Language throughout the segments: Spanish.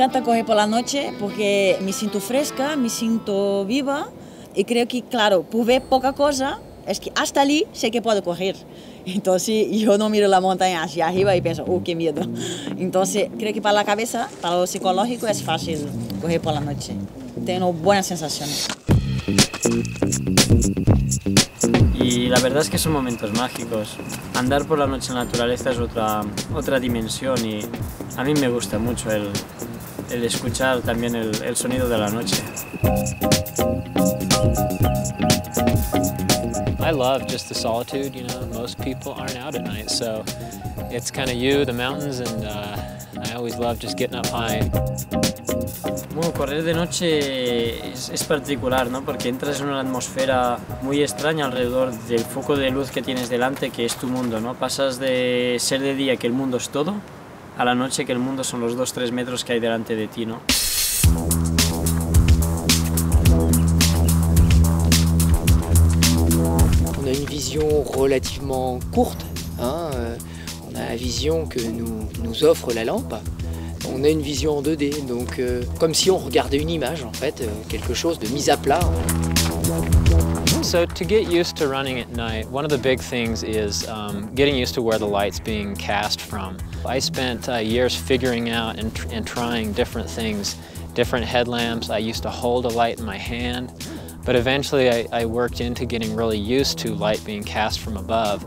encanta correr por la noche porque me siento fresca, me siento viva y creo que, claro, por ver poca cosa, es que hasta allí sé que puedo correr. Entonces yo no miro la montaña hacia arriba y pienso, oh, qué miedo. Entonces creo que para la cabeza, para lo psicológico es fácil correr por la noche. Tengo buenas sensaciones. Y la verdad es que son momentos mágicos. Andar por la noche en la naturaleza es otra, otra dimensión y a mí me gusta mucho el, el escuchar también el, el sonido de la noche. I love just the solitude, you know, most people aren't out at night, so it's kind of you, the mountains, and uh, I always love just getting up high. Bueno, correr de noche es, es, particular, ¿no? Porque entras en una atmósfera muy extraña alrededor del foco de luz que tienes delante, que es tu mundo, ¿no? Pasas de ser de día que el mundo es todo, a la noche que el mundo son los 2-3 metros que hay delante de ti, ¿no? On a une vision relativement courte, hein, euh, on a la vision que nous, nous offre la lampe. On a une vision en 2D, donc euh, comme si on regardait une image en fait, euh, quelque chose de mis à plat. So to get used to running at night, one of the big things is um, getting used to where the light's being cast from. I spent uh, years figuring out and, tr and trying different things, different headlamps. I used to hold a light in my hand, but eventually I, I worked into getting really used to light being cast from above.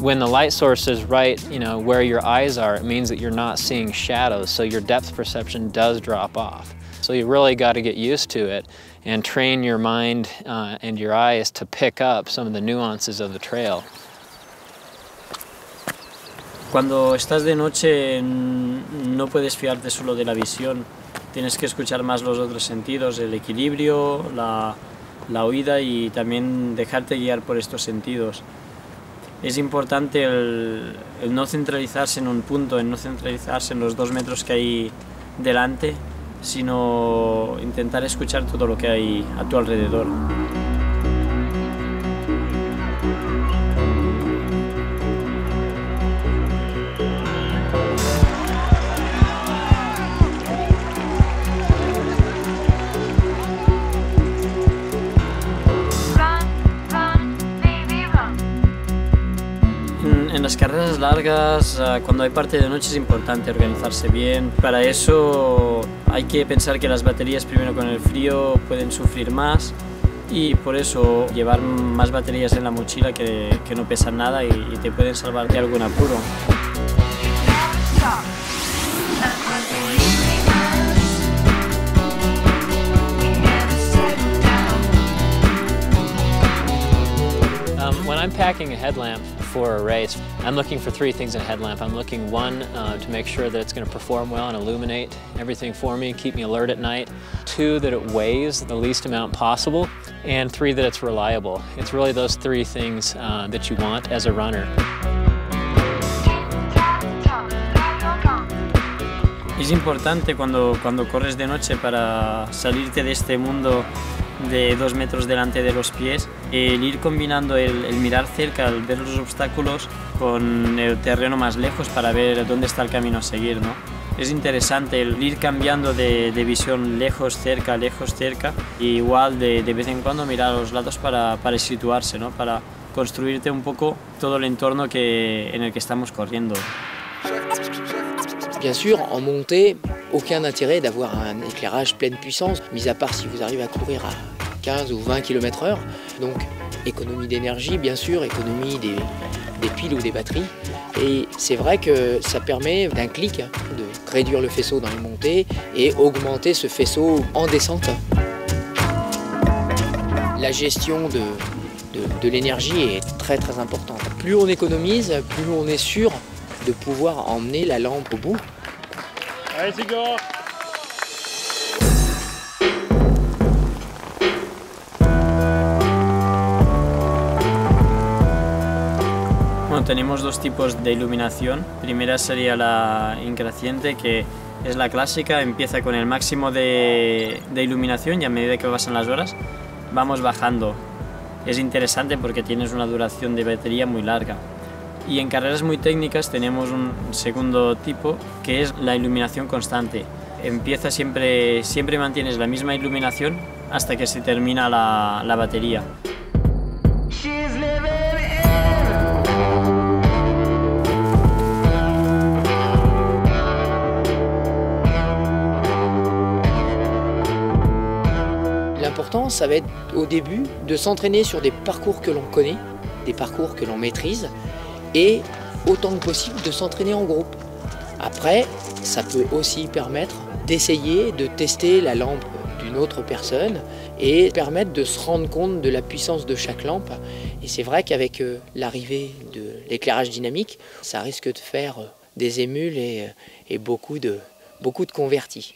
When the light source is right, you know, where your eyes are, it means that you're not seeing shadows, so your depth perception does drop off. So you really got to get used to it and train your mind uh, and your eyes to pick up some of the nuances of the trail. Cuando estás de noche no puedes fiarte solo de la visión, tienes que escuchar más los otros sentidos, el equilibrio, la, la oída y también dejarte guiar por estos sentidos. Es importante el, el no centralizarse en un punto, en no centralizarse en los dos metros que hay delante, sino intentar escuchar todo lo que hay a tu alrededor. En las carreras largas, cuando hay parte de noche es importante organizarse bien. Para eso hay que pensar que las baterías primero con el frío pueden sufrir más y por eso llevar más baterías en la mochila que, que no pesan nada y, y te pueden salvar de algún apuro. Um, when I'm packing a headlamp for a race, I'm looking for three things in a headlamp. I'm looking, one, uh, to make sure that it's going to perform well and illuminate everything for me, keep me alert at night. Two, that it weighs the least amount possible. And three, that it's reliable. It's really those three things uh, that you want as a runner. Es importante cuando, cuando corres de noche para salirte de este mundo de dos metros delante de los pies, el ir combinando el, mirar cerca, el ver los obstáculos con el terreno más lejos para ver dónde está el camino a seguir. ¿no? Es interesante el ir cambiando de, de visión lejos, cerca, lejos, cerca, y igual de, de vez en cuando mirar a los lados para, para situarse, ¿no? para construirte un poco todo el entorno que, en el que estamos corriendo. Bien sûr, en montée, aucun intérêt d'avoir un éclairage pleine puissance, mis à part si vous arrivez à courir à 15 ou 20 km heure. Donc économie d'énergie, bien sûr, économie des, piles ou des batteries. Et c'est vrai que ça permet d'un clic de réduire le faisceau dans les montées et augmenter ce faisceau en descente. La gestion de l'énergie est très très importante. Plus on économise, plus on est sûr de pouvoir emmener la lampe au bout. Allez, Sigor Bueno, tenemos dos tipos de iluminación. Primera sería la increciente, que es la clásica, empieza con el máximo de, de iluminación y a medida que pasan las horas vamos bajando. Es interesante porque tienes una duración de batería muy larga. Y en carreras muy técnicas tenemos un segundo tipo que es la iluminación constante. empieza siempre, siempre mantienes la misma iluminación hasta que se termina la, la batería. L'important, ça va être au début de s'entraîner sur des parcours que l'on connaît, des parcours que l'on maîtrise, et autant que possible de s'entraîner en groupe. Après, ça peut aussi permettre d'essayer de tester la lampe d'une autre personne et permettre de se rendre compte de la puissance de chaque lampe. Et c'est vrai qu'avec euh, l'arrivée de l'éclairage dynamique, ça risque de faire euh, des émules et, euh, beaucoup de convertis.